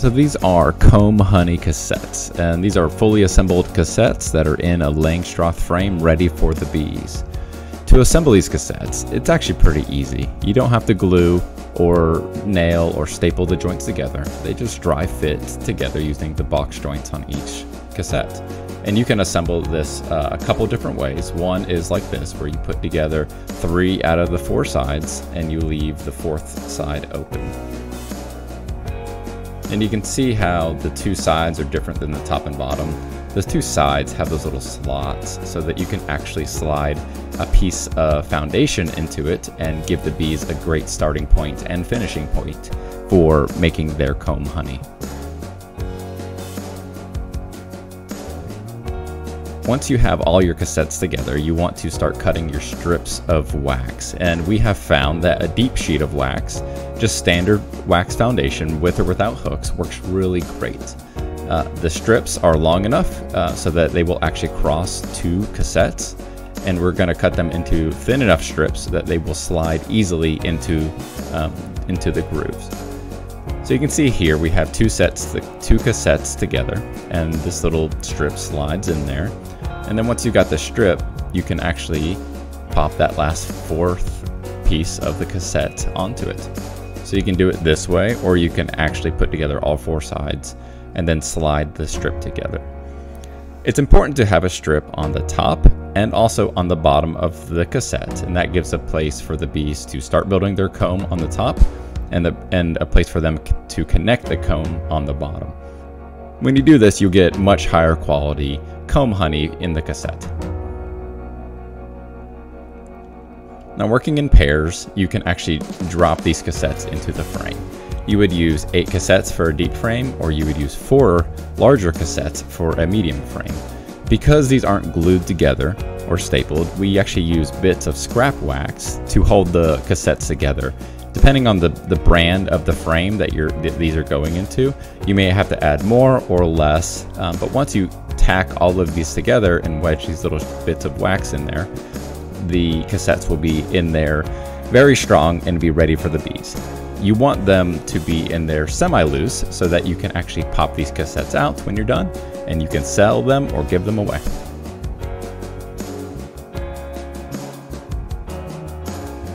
So these are comb honey cassettes, and these are fully assembled cassettes that are in a Langstroth frame ready for the bees. To assemble these cassettes, it's actually pretty easy. You don't have to glue or nail or staple the joints together. They just dry fit together using the box joints on each cassette. And you can assemble this uh, a couple different ways. One is like this, where you put together three out of the four sides and you leave the fourth side open. And you can see how the two sides are different than the top and bottom. Those two sides have those little slots so that you can actually slide a piece of foundation into it and give the bees a great starting point and finishing point for making their comb honey. Once you have all your cassettes together, you want to start cutting your strips of wax. And we have found that a deep sheet of wax, just standard wax foundation with or without hooks, works really great. Uh, the strips are long enough uh, so that they will actually cross two cassettes and we're going to cut them into thin enough strips so that they will slide easily into um, into the grooves. So you can see here we have two sets, the two cassettes together, and this little strip slides in there. And then once you've got the strip, you can actually pop that last fourth piece of the cassette onto it. So you can do it this way, or you can actually put together all four sides and then slide the strip together. It's important to have a strip on the top and also on the bottom of the cassette, and that gives a place for the bees to start building their comb on the top and, the, and a place for them to connect the comb on the bottom. When you do this, you get much higher quality comb honey in the cassette. Now working in pairs, you can actually drop these cassettes into the frame. You would use 8 cassettes for a deep frame, or you would use 4 larger cassettes for a medium frame. Because these aren't glued together or stapled, we actually use bits of scrap wax to hold the cassettes together. Depending on the, the brand of the frame that you're, th these are going into, you may have to add more or less, um, but once you tack all of these together and wedge these little bits of wax in there, the cassettes will be in there very strong and be ready for the bees. You want them to be in there semi-loose so that you can actually pop these cassettes out when you're done and you can sell them or give them away.